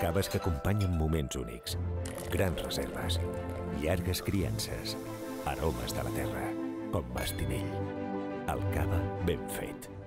Caves que acompanyen moments únics. Grans reserves, llargues criances, aromes de la terra, com Mastinell. El cava ben fet.